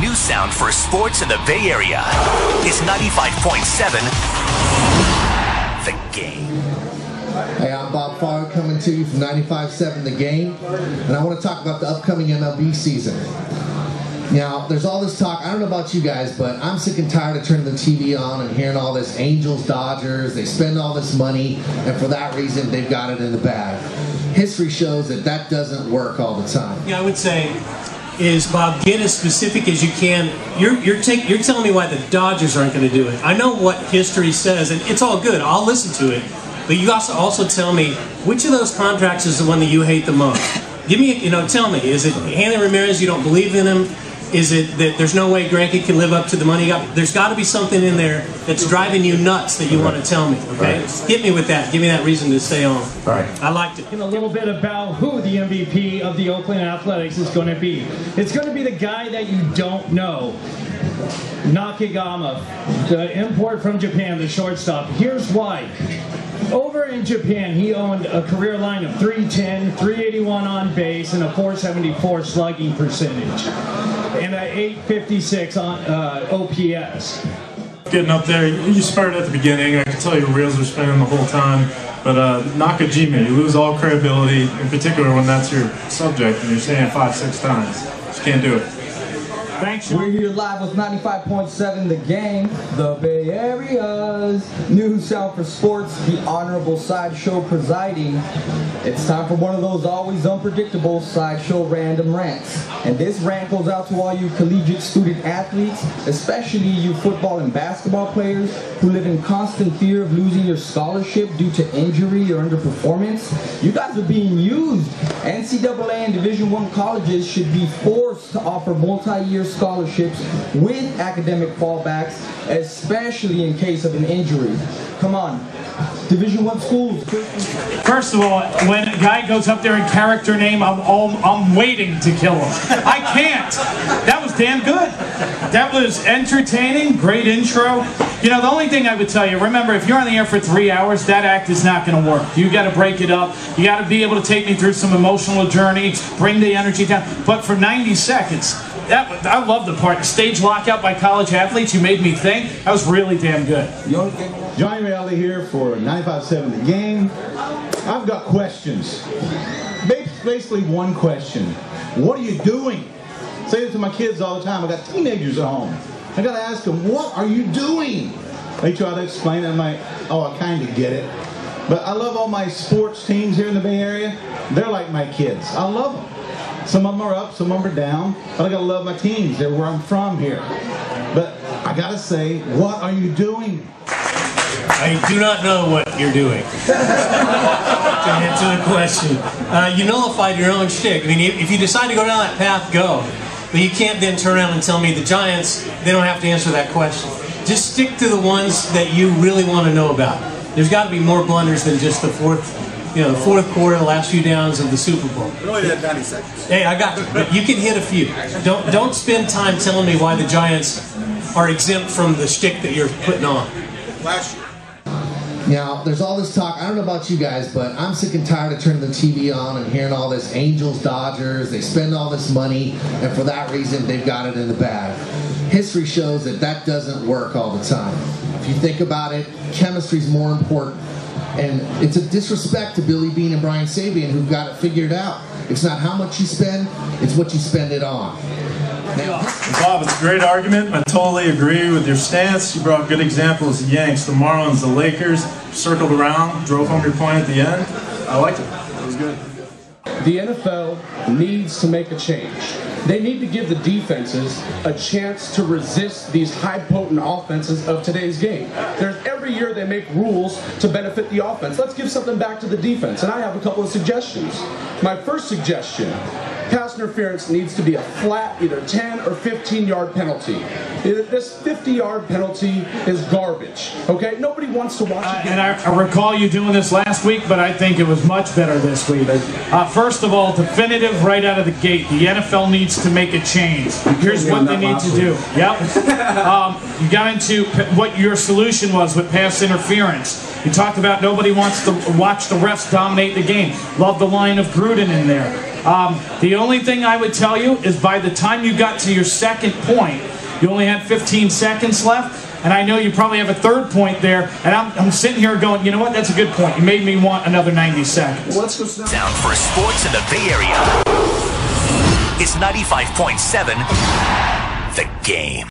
new sound for sports in the Bay Area is 95.7 The Game. Hey, I'm Bob Farr coming to you from 95.7 The Game, and I want to talk about the upcoming MLB season. Now, there's all this talk. I don't know about you guys, but I'm sick and tired of turning the TV on and hearing all this Angels, Dodgers. They spend all this money, and for that reason, they've got it in the bag. History shows that that doesn't work all the time. Yeah, I would say is Bob, get as specific as you can. You're you're take, you're telling me why the Dodgers aren't going to do it. I know what history says, and it's all good. I'll listen to it, but you also also tell me which of those contracts is the one that you hate the most. Give me, you know, tell me. Is it Hanley Ramirez? You don't believe in him? Is it that there's no way Greinke can live up to the money he got? There's got to be something in there that's driving you nuts that you want to tell me. Okay, hit me with that. Give me that reason to stay on. All right. I liked it. And a little bit about who the MVP of the Oakland Athletics is going to be. It's going to be the guy that you don't know. Nakagama, the import from Japan, the shortstop. Here's why. Over in Japan, he owned a career line of 310, 381 on base, and a 474 slugging percentage, and a 856 on uh, OPS. getting up there. You started at the beginning. I can tell your wheels are spinning the whole time. But uh, Nakajima, you lose all credibility, in particular when that's your subject and you're saying five, six times. Just can't do it. Thanks, We're here live with 95.7 The Game, the Bay Area's new sound for sports, the Honorable Sideshow presiding. It's time for one of those always unpredictable Sideshow random rants. And this rant goes out to all you collegiate student athletes, especially you football and basketball players who live in constant fear of losing your scholarship due to injury or underperformance. You guys are being used. NCAA and Division One colleges should be forced to offer multi-year scholarships with academic fallbacks, especially in case of an injury. Come on, Division One schools. First of all, when a guy goes up there in character name, I'm all, I'm waiting to kill him. I can't. That was damn good. That was entertaining. Great intro. You know, the only thing I would tell you, remember, if you're on the air for three hours, that act is not going to work. You got to break it up. You got to be able to take me through some emotional journey, bring the energy down. But for 90 seconds, that I love the part. Stage lockout by college athletes. You made me think. That was really damn good. Johnny Reale here for 95.7 The Game. I've got questions. Basically one question. What are you doing? Say this to my kids all the time. I got teenagers at home. I gotta ask them, what are you doing? They try to explain it. I'm like, oh, I kind of get it. But I love all my sports teams here in the Bay Area. They're like my kids. I love them. Some of them are up, some of them are down. But I gotta love my teams. They're where I'm from here. But I gotta say, what are you doing? I do not know what you're doing. to answer the question, uh, you nullified your own shtick. I mean, if if you decide to go down that path, go. But you can't then turn around and tell me the Giants, they don't have to answer that question. Just stick to the ones that you really want to know about. There's got to be more blunders than just the fourth, you know, the fourth quarter, the last few downs of the Super Bowl. We only had 90 seconds. Hey, I got, but you can hit a few. Don't don't spend time telling me why the Giants are exempt from the shtick that you're putting on. Last year. Now, there's all this talk. I don't know about you guys, but I'm sick and tired of turning the TV on and hearing all this Angels, Dodgers. They spend all this money, and for that reason, they've got it in the bag. History shows that that doesn't work all the time. If you think about it, chemistry's more important. And it's a disrespect to Billy Beane and Brian Sabean who've got it figured out. It's not how much you spend, it's what you spend it on. Now, Bob, it's a great argument. I totally agree with your stance. You brought good examples the Yanks, the Marlins, the Lakers, circled around, drove home your point at the end. I liked it. It was good. The NFL needs to make a change. They need to give the defenses a chance to resist these high potent offenses of today's game. There's every year they make rules to benefit the offense. Let's give something back to the defense. And I have a couple of suggestions. My first suggestion pass interference needs to be a flat, either 10 or 15 yard penalty. This 50 yard penalty is garbage. Okay? Nobody wants to watch Uh, and I, I recall you doing this last week, but I think it was much better this week. Uh, first of all, definitive right out of the gate. The NFL needs to make a change. Here's what they need to do. Yep. Um, you got into p- what your solution was with pass interference. You talked about nobody wants to watch the refs dominate the game. Love the line of Gruden in there. Um, the only thing I would tell you is by the time you got to your second point, you only had 15 seconds left. And I know you probably have a third point there. And I'm, I'm sitting here going, you know what? That's a good point. You made me want another 90 seconds. Well, let's go snap. Sound for sports in the Bay Area. It's 95.7 The Game.